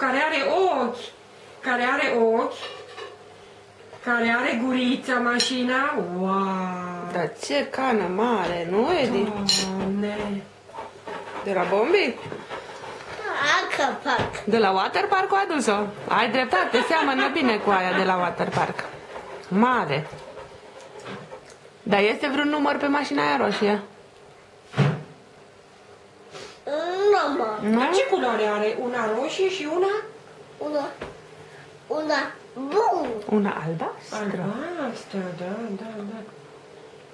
care are ochi, care are ochi, care are gurița mașina. Wow! Dar ce cană mare, nu, Edi? Doamne! De la Bombi? Aquapark. De la Waterpark a adus-o. Ai dreptate, seamănă bine cu aia de la Waterpark. Mare. Dar este vreun număr pe mașina aia roșie? Nu, mă. Nu? Dar ce culoare are? Una roșie și una Una, una, bun. Una albastră? albastră. Da, da, da.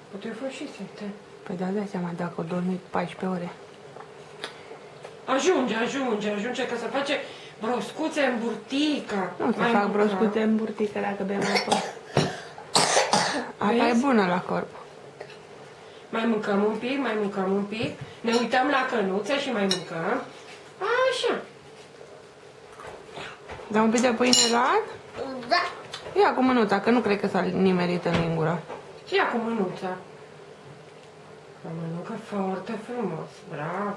Poate fi și sete. Păi da, dai seama dacă o dormit 14 ore. Ajunge, ajunge, ajunge că să face broscuțe în burtică. Nu să Mai fac mânca. broscute în burtică dacă bem apă. Apa e Vezi? bună la corp. Mai mâncăm un pic, mai mâncăm un pic. Ne uităm la cănuță și mai mâncăm. Așa. Dar un pic de pâine luat? Da. Ia cu mânuța, că nu cred că s-a nimerit în lingură. Și ia cu mânuța. Că mănâncă foarte frumos. Bravo.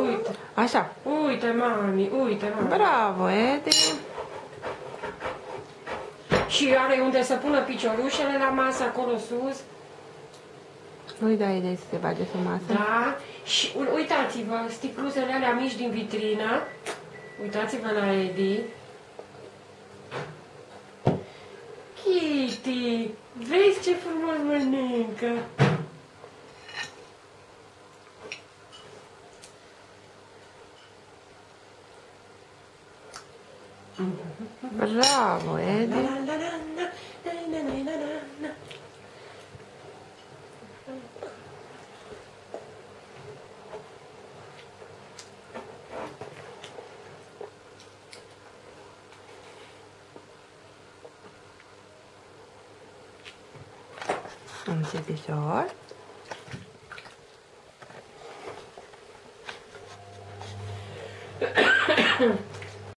Uite, Așa. uite, mami, uite, mami. Bravo, Edi. Și are unde să pună piciorușele la masă, acolo sus. Nu-i dai idei să se bage pe masă. Da. Și u- uitați-vă, sticluzele alea mici din vitrină. Uitați-vă la Edi. Kitty, vezi ce frumos mănâncă. Bravo, La, Edi. la, la, la, la, la, la, la, la, la. önce güzel.